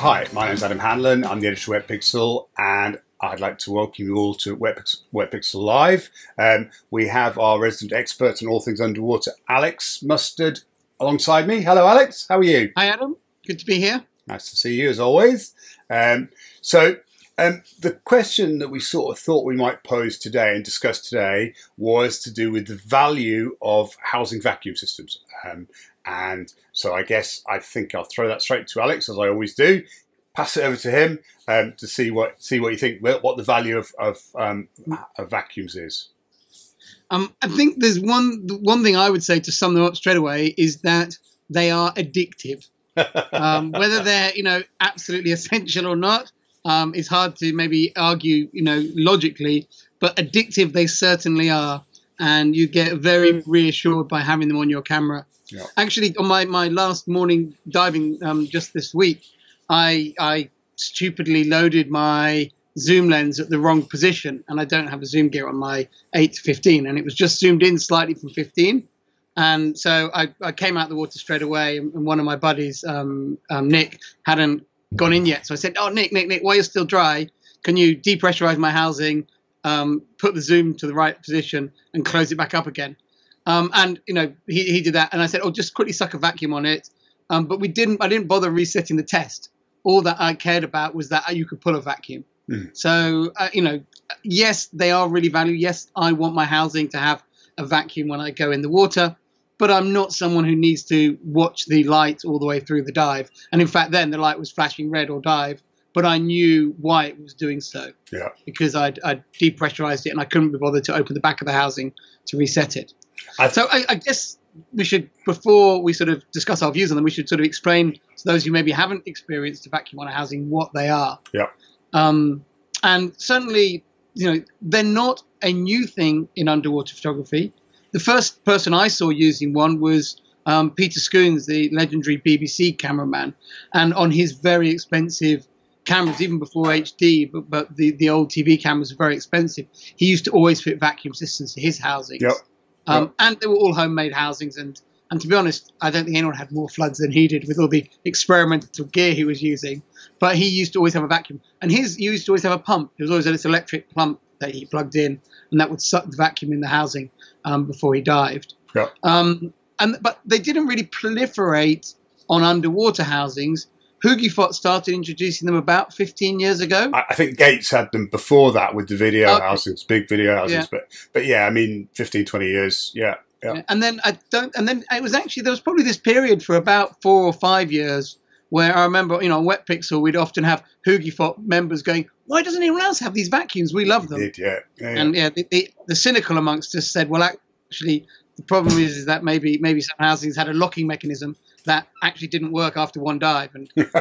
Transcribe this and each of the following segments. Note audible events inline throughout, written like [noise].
Hi, my name is Adam Hanlon. I'm the editor of WetPixel, and I'd like to welcome you all to WetPixel, WetPixel Live. Um, we have our resident expert on all things underwater, Alex Mustard, alongside me. Hello, Alex. How are you? Hi, Adam. Good to be here. Nice to see you, as always. Um, so, um, the question that we sort of thought we might pose today and discuss today was to do with the value of housing vacuum systems. Um, and so I guess I think I'll throw that straight to Alex, as I always do. Pass it over to him um, to see what see what you think, what the value of, of, um, of vacuums is. Um, I think there's one one thing I would say to sum them up straight away is that they are addictive. [laughs] um, whether they're you know absolutely essential or not um, is hard to maybe argue you know logically, but addictive they certainly are, and you get very reassured by having them on your camera. Yeah. Actually, on my, my last morning diving um, just this week, I I stupidly loaded my zoom lens at the wrong position, and I don't have a zoom gear on my 8 to 15, and it was just zoomed in slightly from 15. And so I, I came out the water straight away, and one of my buddies, um, um, Nick, hadn't gone in yet. So I said, "Oh, Nick, Nick, Nick, while you're still dry, can you depressurize my housing, um, put the zoom to the right position, and close it back up again?" Um, and you know, he, he did that, and I said, "Oh, just quickly suck a vacuum on it." Um, but we didn't. I didn't bother resetting the test. All that I cared about was that you could pull a vacuum. Mm. So uh, you know, yes, they are really valuable. Yes, I want my housing to have a vacuum when I go in the water, but I'm not someone who needs to watch the light all the way through the dive. And in fact, then the light was flashing red or dive, but I knew why it was doing so. Yeah. Because I'd, I'd depressurized it and I couldn't be bothered to open the back of the housing to reset it. I so I, I, guess we should, before we sort of discuss our views on them, we should sort of explain to those who maybe haven't experienced a vacuum on a housing what they are. Yeah. Um, and certainly, you know, they're not a new thing in underwater photography. The first person I saw using one was um, Peter Scoones, the legendary BBC cameraman, and on his very expensive cameras, even before HD, but, but the, the old TV cameras were very expensive. He used to always fit vacuum systems to his housings. Yep. Um. And they were all homemade housings. And, and to be honest, I don't think anyone had more floods than he did with all the experimental gear he was using. But he used to always have a vacuum. And his he used to always have a pump. There was always this electric pump that he plugged in, and that would suck the vacuum in the housing um, before he dived. Yep. Um, and but they didn't really proliferate on underwater housings Hugyfot started introducing them about 15 years ago. I think Gates had them before that with the video okay. houses, big video houses. Yeah. But but yeah, I mean, 15, 20 years. Yeah, yeah. And then I don't. And then it was actually there was probably this period for about four or five years where I remember, you know, on WetPixel, we'd often have Hugyfot members going, "Why doesn't anyone else have these vacuums? We love them." Did, yeah. yeah, And yeah, the, the, the cynical amongst us said, "Well, actually, the problem is, is that maybe maybe some housings had a locking mechanism that actually didn't work after one dive, and [laughs]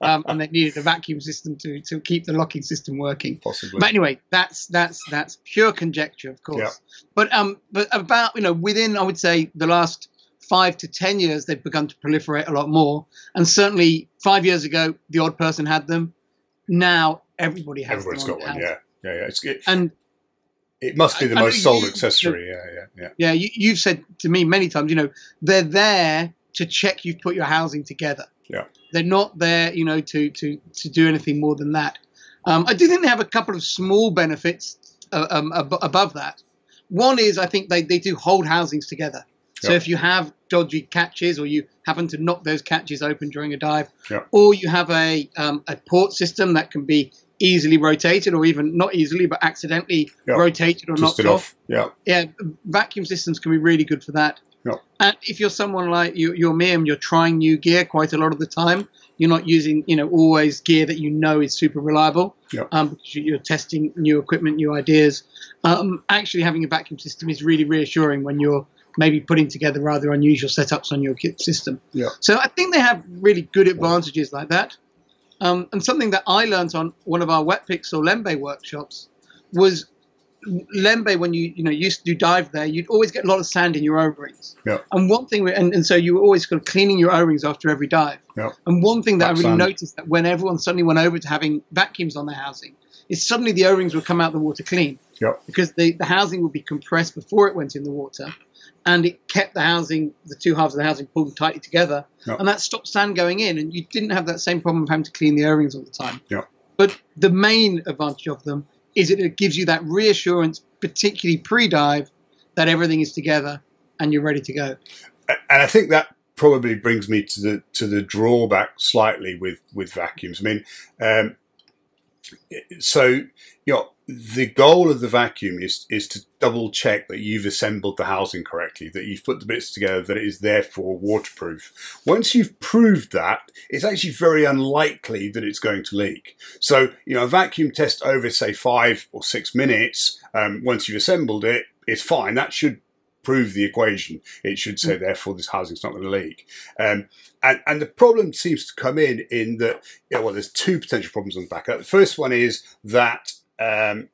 um, and they needed a vacuum system to, to keep the locking system working. Possibly. But anyway, that's that's that's pure conjecture, of course. Yeah. But um, but about you know within I would say the last five to ten years they've begun to proliferate a lot more, and certainly five years ago the odd person had them. Now everybody has Everybody's got one. Yeah, yeah, yeah. It's, it, and it must be the I, most I sold you, accessory. Yeah, yeah, yeah. Yeah, you, you've said to me many times, you know, they're there to check you've put your housing together. Yeah. They're not there, you know, to to to do anything more than that. Um, I do think they have a couple of small benefits uh, um, ab- above that. One is I think they, they do hold housings together. So yep. if you have dodgy catches or you happen to knock those catches open during a dive, yep. or you have a um, a port system that can be easily rotated or even not easily but accidentally yep. rotated or knocked off. off. Yeah. Yeah, vacuum systems can be really good for that. Yep. And if you're someone like you, you're me and you're trying new gear quite a lot of the time, you're not using, you know, always gear that you know is super reliable. Yep. Um, because you're testing new equipment, new ideas. Um, actually, having a vacuum system is really reassuring when you're maybe putting together rather unusual setups on your kit system. Yeah. So I think they have really good advantages like that. Um, and something that I learned on one of our WetPixel Lembeh workshops was Lembeh, when you you know used to do dive there, you'd always get a lot of sand in your O-rings. Yeah. And one thing, and, and so you were always kind of cleaning your O-rings after every dive. Yeah. And one thing that Black I really sand. noticed that when everyone suddenly went over to having vacuums on their housing, is suddenly the O-rings would come out of the water clean Yeah. because the, the housing would be compressed before it went in the water, and it kept the housing, the two halves of the housing pulled tightly together, Yeah. and that stopped sand going in, and you didn't have that same problem of having to clean the O-rings all the time. Yeah. But the main advantage of them is that it gives you that reassurance, particularly pre-dive, that everything is together and you're ready to go. and I think that probably brings me to the to the drawback slightly with with vacuums. I mean, um, so you know, the goal of the vacuum is is to double check that you've assembled the housing correctly, that you've put the bits together, that it is therefore waterproof. Once you've proved that, it's actually very unlikely that it's going to leak. So you know, a vacuum test over say five or six minutes, um, once you've assembled it, is fine. That should prove the equation. It should say, therefore, this housing's not going to leak. Um, and, and the problem seems to come in in that, yeah, well, there's two potential problems on the back. The first one is that um,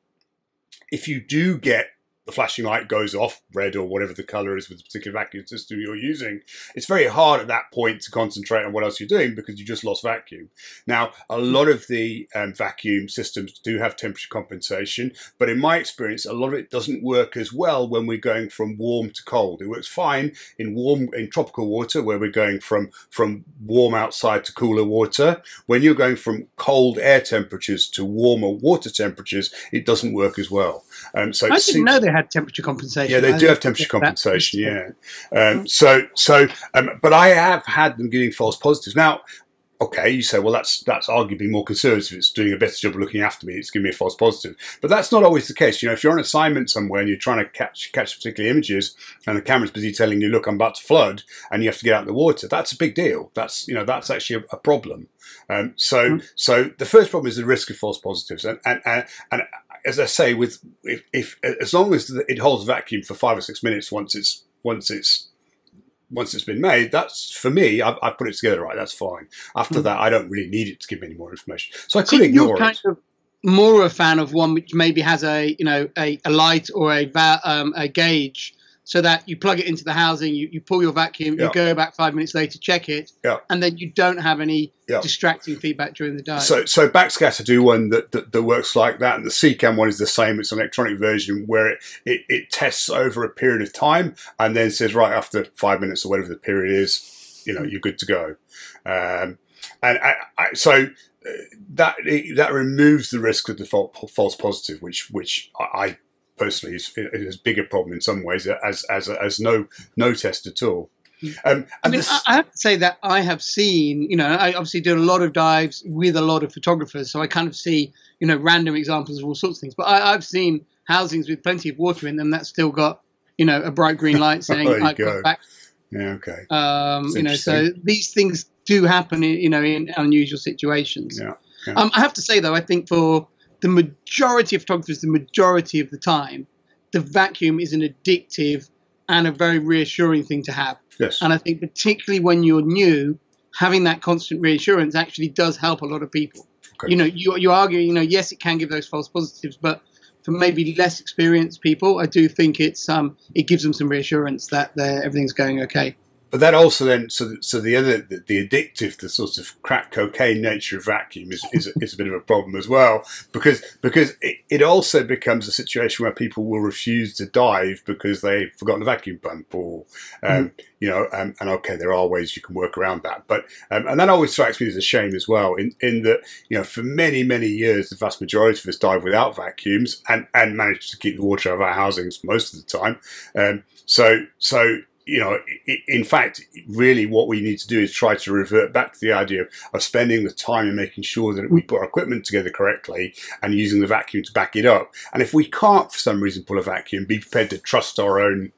if you do get the flashing light goes off, red or whatever the color is with the particular vacuum system you're using, it's very hard at that point to concentrate on what else you're doing because you just lost vacuum. Now, a lot of the um, vacuum systems do have temperature compensation, but in my experience, a lot of it doesn't work as well when we're going from warm to cold. It works fine in warm, in tropical water where we're going from from warm outside to cooler water. When you're going from cold air temperatures to warmer water temperatures, it doesn't work as well. Um, so I didn't know they had temperature compensation. yeah, they I do have temperature compensation. Yeah. Um, so, so, um, but I have had them giving false positives. Now, okay, you say, well, that's that's arguably more conservative. It's doing a better job of looking after me. It's giving me a false positive. But that's not always the case. You know, if you're on assignment somewhere and you're trying to catch catch particular images, and the camera's busy telling you, look, I'm about to flood, and you have to get out in the water, that's a big deal. That's you know, that's actually a, a problem. Um, so, Mm. so the first problem is the risk of false positives, and and and, and as I say, with if, if as long as it holds vacuum for five or six minutes once it's once it's once it's been made, that's for me. I've, I've put it together right. That's fine. After Mm. that, I don't really need it to give me any more information. So I So could you're ignore kind it. of more a fan of one which maybe has a you know a, a light or a va- um, a gauge, so that you plug it into the housing, you, you pull your vacuum, Yeah. you go back five minutes later, check it, Yeah. and then you don't have any Yeah. distracting feedback during the dive. So, so Backscatter do one that, that, that works like that, and the CCAM one is the same. It's an electronic version where it, it, it tests over a period of time and then says, right after five minutes or whatever the period is, you know, you're good to go. Um, and I, I, so uh, that that removes the risk of the false positive, which which I personally is, is a bigger problem in some ways as as as no no test at all. Um, I mean, this- I, I have to say that I have seen, you know, I obviously do a lot of dives with a lot of photographers, so I kind of see, you know, random examples of all sorts of things. But I, I've seen housings with plenty of water in them that still got, you know, a bright green [laughs] light saying, "I've go. got back." yeah, okay, Um, you know, so these things do happen, in, you know, in unusual situations. yeah. yeah. Um, I have to say though, I think for the majority of photographers, the majority of the time, the vacuum is an addictive and a very reassuring thing to have. yes. And I think particularly when you're new, having that constant reassurance actually does help a lot of people. Okay. You know, you you argue, you know, yes, it can give those false positives, but for maybe less experienced people, I do think it's um it gives them some reassurance that everything's going okay. But that also then, so so the other the, the addictive, the sort of crack cocaine nature of vacuum is, is is a bit of a problem as well because because it, it also becomes a situation where people will refuse to dive because they've forgotten a vacuum pump or um, you know um, and okay there are ways you can work around that. But um, and that always strikes me as a shame as well in in that you know for many many years the vast majority of us dive without vacuums and and managed to keep the water out of our housings most of the time. Um, so so you know, in fact, really what we need to do is try to revert back to the idea of, spending the time and making sure that we put our equipment together correctly and using the vacuum to back it up. And if we can't, for some reason, pull a vacuum, be prepared to trust our own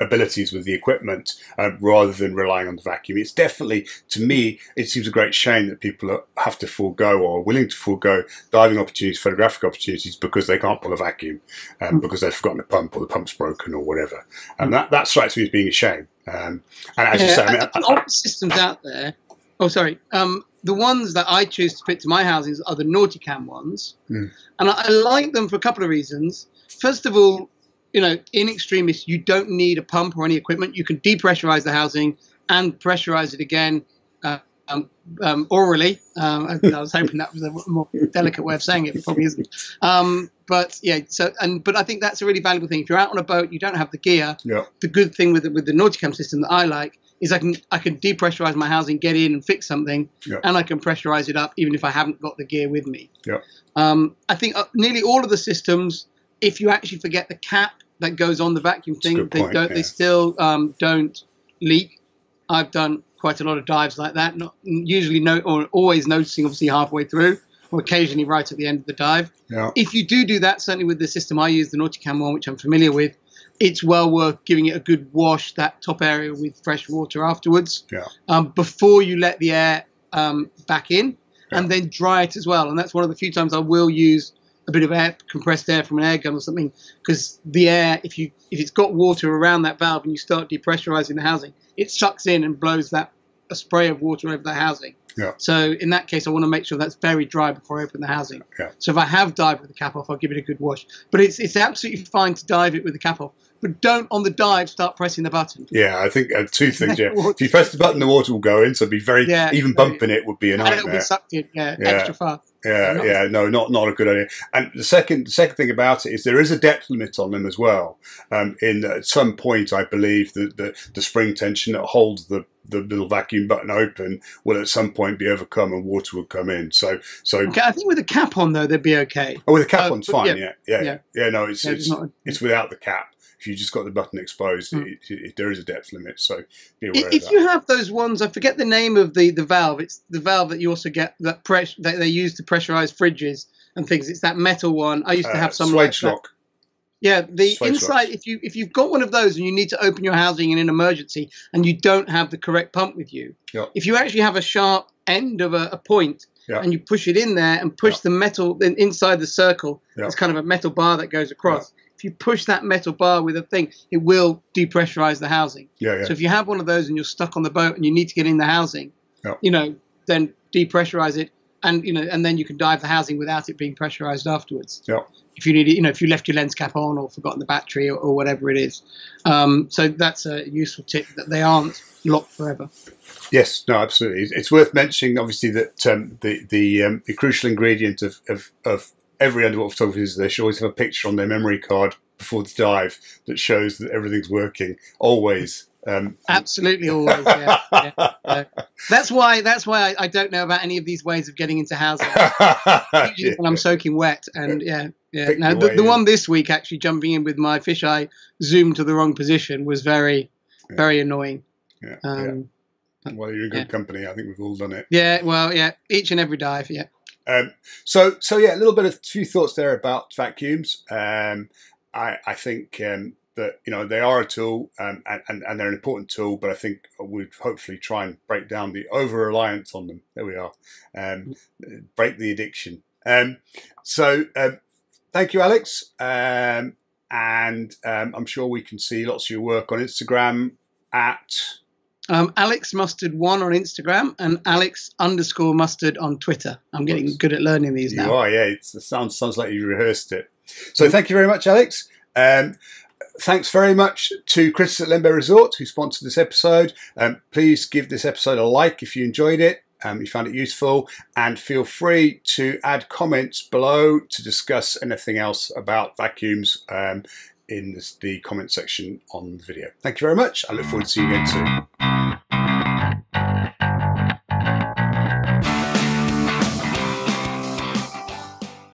abilities with the equipment um, rather than relying on the vacuum. It's definitely, to me, it seems a great shame that people are, have to forego or are willing to forego diving opportunities, photographic opportunities because they can't pull a vacuum, um, because they've forgotten a pump or the pump's broken or whatever. And that, that strikes me as being a shame. Um, and as you Yeah, say, I mean, I I- a lot of systems out there Oh, sorry. Um, the ones that I choose to fit to my houses are the Nauticam ones, Mm. and I, I like them for a couple of reasons. First of all, you know, in extremis, you don't need a pump or any equipment. You can depressurize the housing and pressurize it again uh, um, um, orally. Um, I, I was hoping that was a more delicate way of saying it. It probably isn't. Um, but yeah, so and but I think that's a really valuable thing. If you're out on a boat, you don't have the gear. Yeah. The good thing with the, with the Nauticam system that I like is I can I can depressurize my housing, get in and fix something, Yeah. and I can pressurize it up even if I haven't got the gear with me. Yeah. Um, I think uh, nearly all of the systems, if you actually forget the cap that goes on the vacuum thing, they point, don't yeah. they still um, don't leak. I've done quite a lot of dives like that. Not usually no or always noticing obviously halfway through or occasionally right at the end of the dive Yeah. if you do do that, certainly with the system I use, the Nauticam one, which I'm familiar with, it's well worth giving it a good wash that top area with fresh water afterwards. Yeah. Um, before you let the air um, back in, and then dry it as well. And that's one of the few times I will use a bit of air, compressed air from an air gun or something, because the air, if you if it's got water around that valve and you start depressurizing the housing, it sucks in and blows that a spray of water over the housing. Yeah. So in that case, I want to make sure that's very dry before I open the housing. Yeah. So if I have dived with the cap off, I'll give it a good wash. But it's it's absolutely fine to dive it with the cap off. But don't on the dive start pressing the button. Yeah, I think uh, two [laughs] things. Yeah, if you press the button, the water will go in. So be very Yeah, even so- bumping it would be a nightmare. And it'll be sucked in, yeah, Yeah. extra fast. Yeah, yeah, no, not not a good idea. And the second the second thing about it is there is a depth limit on them as well. Um, in at some point, I believe that the, the spring tension that holds the the little vacuum button open will at some point be overcome and water will come in. So so Okay, I think with a cap on though, they'd be okay. oh, with a cap Uh, on's but fine. yeah, Yeah, yeah, yeah. yeah. no, it's Yeah, it's, it's not- it's without the cap. If you just got the button exposed, Mm. it, it, it- there is a depth limit. So be aware If, if you have those ones, I forget the name of the, the valve. It's the valve that you also get that press that they use to pressurize fridges and things. It's that metal one. I used to uh, have some Swage like lock. Yeah, the inside. If you if you've got one of those and you need to open your housing in an emergency and you don't have the correct pump with you, Yeah. if you actually have a sharp end of a, a point and you push it in there and push the metal then inside the circle, it's kind of a metal bar that goes across. If you push that metal bar with a thing, it will depressurize the housing. Yeah, yeah. So if you have one of those and you're stuck on the boat and you need to get in the housing, Yeah. you know, then depressurize it, and you know, and then you can dive the housing without it being pressurized afterwards. Yeah. If you need it, you know, if you left your lens cap on or forgotten the battery or, or whatever it is. Um, so that's a useful tip that they aren't locked forever. Yes, no, absolutely. It's- It's worth mentioning, obviously, that um, the the, um, the crucial ingredient of, of, of every underwater photographer is they should always have a picture on their memory card before the dive that shows that everything's working. Always. Um, Absolutely, [laughs] always. Yeah, yeah, yeah. That's why. That's why I, I don't know about any of these ways of getting into housing. [laughs] When I'm soaking wet, and yeah, yeah. Pick Now the, the one this week actually jumping in with my fisheye zoomed to the wrong position was very, very annoying. yeah, Um. Well, you're in good company. I think we've all done it. yeah. well, yeah. Each and every dive, yeah. Um, so, so yeah, a little bit of few thoughts there about vacuums. Um, I, I think um, that you know they are a tool um, and, and, and they're an important tool, but I think we'd hopefully try and break down the over reliance on them. There we are, um, break the addiction. Um, so, um, thank you, Alex, um, and um, I'm sure we can see lots of your work on Instagram at Um, Alex Mustard one on Instagram and Alex underscore Mustard on Twitter. I'm getting good at learning these You now. are, yeah. It sounds sounds like you rehearsed it. So thank you very much, Alex. Thanks very much to Chris at Lembeh Resort who sponsored this episode. Um, please give this episode a like if you enjoyed it. Um, you found it useful, and feel free to add comments below to discuss anything else about vacuums um, in this, the comment section on the video. Thank you very much. I look forward to seeing you again soon.